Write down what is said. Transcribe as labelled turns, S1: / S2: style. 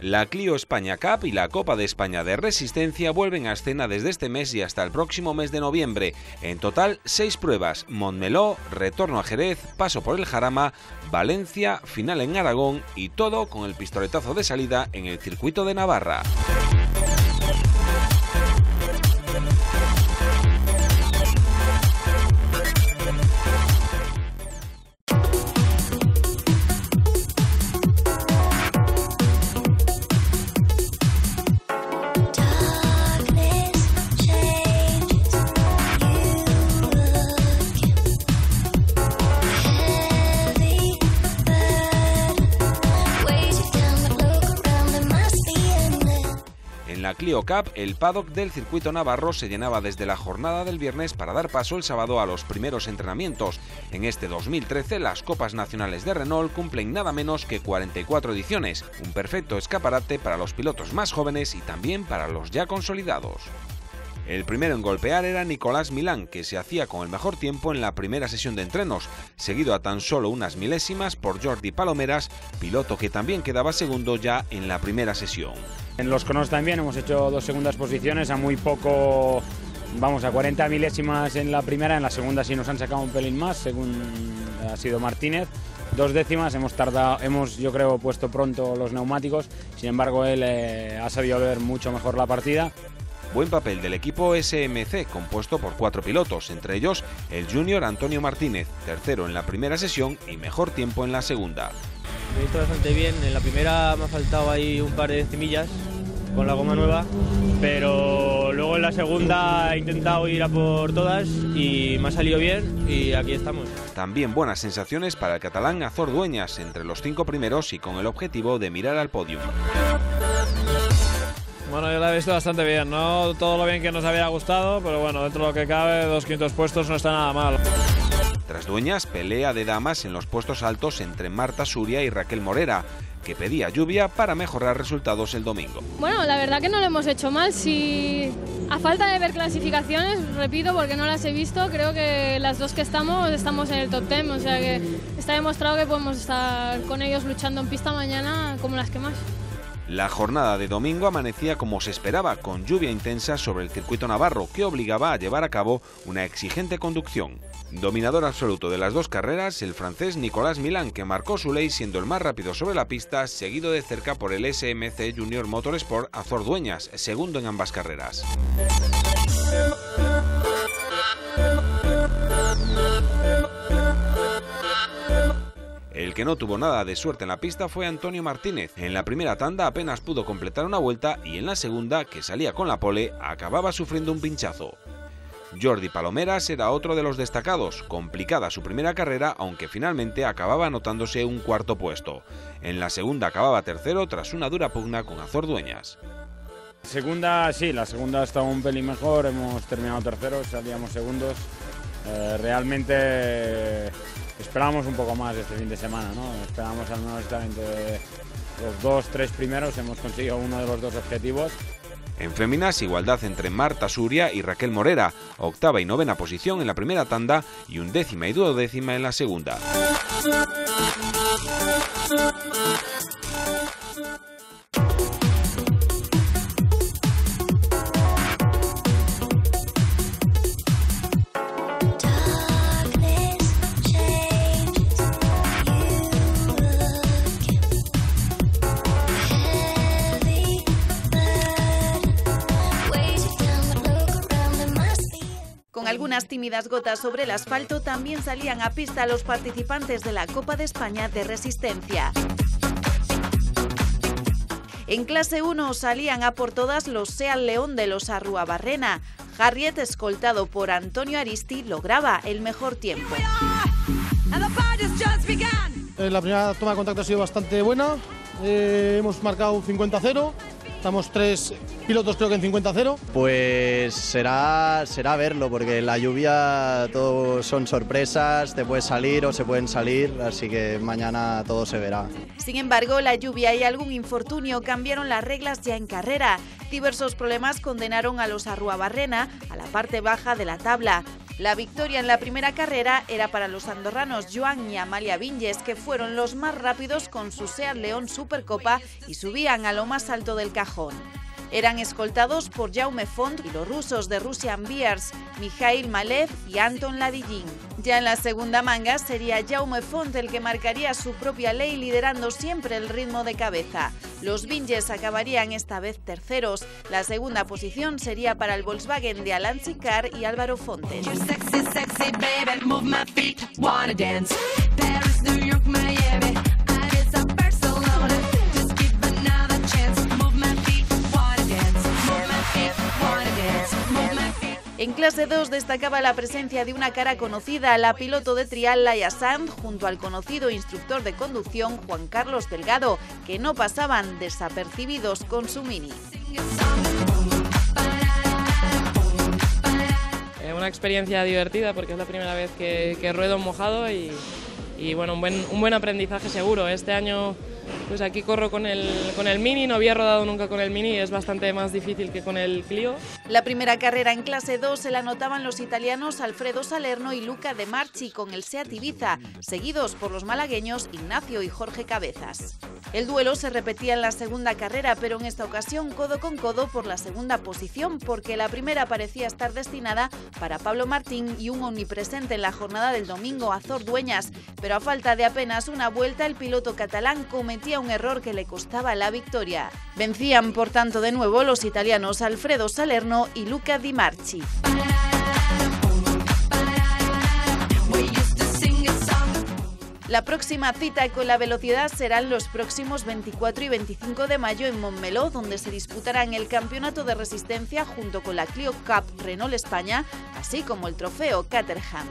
S1: La Clio España Cup y la Copa de España de Resistencia vuelven a escena desde este mes y hasta el próximo mes de noviembre. En total, seis pruebas: Montmeló, retorno a Jerez, paso por el Jarama, Valencia, final en Aragón y todo con el pistoletazo de salida en el circuito de Navarra. Clio Cup, el paddock del circuito navarro se llenaba desde la jornada del viernes para dar paso el sábado a los primeros entrenamientos. En este 2013, las Copas Nacionales de Renault cumplen nada menos que 44 ediciones, un perfecto escaparate para los pilotos más jóvenes y también para los ya consolidados. El primero en golpear era Nicolás Milán, que se hacía con el mejor tiempo en la primera sesión de entrenos, seguido a tan solo unas milésimas por Jordi Palomeras, piloto que también quedaba segundo ya en la primera sesión.
S2: En los conos también hemos hecho dos segundas posiciones a muy poco, vamos a 40 milésimas en la primera, en la segunda sí nos han sacado un pelín más, según ha sido Martínez. Dos décimas, hemos tardado, hemos yo creo puesto pronto los neumáticos, sin embargo él eh, ha sabido ver mucho mejor la partida.
S1: Buen papel del equipo SMC, compuesto por cuatro pilotos, entre ellos el junior Antonio Martínez, tercero en la primera sesión y mejor tiempo en la segunda.
S3: Me he visto bastante bien, en la primera me ha faltado ahí un par de decimillas con la goma nueva, pero luego en la segunda he intentado ir a por todas y me ha salido bien y aquí estamos.
S1: También buenas sensaciones para el catalán Azor Dueñas, entre los cinco primeros y con el objetivo de mirar al podio.
S4: Bueno, yo la he visto bastante bien, no todo lo bien que nos había gustado, pero bueno, dentro de lo que cabe, dos quintos puestos no está nada mal.
S1: Tras Dueñas, pelea de damas en los puestos altos entre Marta Suria y Raquel Morera, que pedía lluvia para mejorar resultados el domingo.
S5: Bueno, la verdad que no lo hemos hecho mal. Si a falta de ver clasificaciones, repito, porque no las he visto, creo que las dos que estamos estamos en el top 10, o sea que está demostrado que podemos estar con ellos luchando en pista mañana como las que más.
S1: La jornada de domingo amanecía como se esperaba, con lluvia intensa sobre el circuito navarro, que obligaba a llevar a cabo una exigente conducción. Dominador absoluto de las dos carreras, el francés Nicolás Milán, que marcó su ley siendo el más rápido sobre la pista, seguido de cerca por el SMC Junior Motorsport Azor Dueñas, segundo en ambas carreras. Que no tuvo nada de suerte en la pista fue Antonio Martínez. En la primera tanda apenas pudo completar una vuelta y en la segunda, que salía con la pole, acababa sufriendo un pinchazo. Jordi Palomeras era otro de los destacados, complicada su primera carrera, aunque finalmente acababa anotándose un cuarto puesto. En la segunda acababa tercero tras una dura pugna con Azor Dueñas.
S2: Segunda, sí, la segunda está un pelín mejor, hemos terminado terceros, salíamos segundos. Eh, realmente esperábamos un poco más este fin de semana, ¿no? Esperábamos al menos estar entre los dos, tres primeros, hemos conseguido uno de los dos objetivos.
S1: En féminas, igualdad entre Marta Suria y Raquel Morera, octava y novena posición en la primera tanda y undécima y duodécima en la segunda.
S6: Algunas tímidas gotas sobre el asfalto también salían a pista los participantes de la Copa de España de Resistencia. En clase 1 salían a por todas los Seat León de los Arruabarrena. Harriet, escoltado por Antonio Aristi, lograba el mejor tiempo.
S7: Eh, La primera toma de contacto ha sido bastante buena. Eh, hemos marcado un 50-0. Estamos tres pilotos creo que en 50-0.
S8: Pues será, será verlo, porque la lluvia todo son sorpresas, te puedes salir o se pueden salir, así que mañana todo se verá.
S6: Sin embargo, la lluvia y algún infortunio cambiaron las reglas ya en carrera. Diversos problemas condenaron a los Arruabarrena a la parte baja de la tabla. La victoria en la primera carrera era para los andorranos Joan y Amalia Vinges, que fueron los más rápidos con su Seat León Supercopa y subían a lo más alto del cajón. Eran escoltados por Jaume Font y los rusos de Russian Bears, Mikhail Malev y Anton Ladijin. Ya en la segunda manga sería Jaume Font el que marcaría su propia ley liderando siempre el ritmo de cabeza. Los Vinges acabarían esta vez terceros. La segunda posición sería para el Volkswagen de Alan Sicar y Álvaro Fontes. Clase 2 destacaba la presencia de una cara conocida, la piloto de trial Laia Sand, junto al conocido instructor de conducción Juan Carlos Delgado, que no pasaban desapercibidos con su mini.
S9: Eh, una experiencia divertida porque es la primera vez que, ruedo mojado y, y bueno, un buen, un buen aprendizaje seguro. Este año pues aquí corro con el, con el Mini, no había rodado nunca con el Mini, es bastante más difícil que con el Clio.
S6: La primera carrera en clase 2 se la anotaban los italianos Alfredo Salerno y Luca De Marchi con el Seat Ibiza, seguidos por los malagueños Ignacio y Jorge Cabezas. El duelo se repetía en la segunda carrera, pero en esta ocasión codo con codo por la segunda posición, porque la primera parecía estar destinada para Pablo Martín y un omnipresente en la jornada del domingo, Azor Dueñas, pero a falta de apenas una vuelta, el piloto catalán un error que le costaba la victoria. Vencían, por tanto, de nuevo los italianos Alfredo Salerno y Luca Di Marchi. La próxima cita con la velocidad serán los próximos 24 y 25 de mayo en Montmeló, donde se disputarán el campeonato de resistencia junto con la Clio Cup Renault España, así como el trofeo Caterham.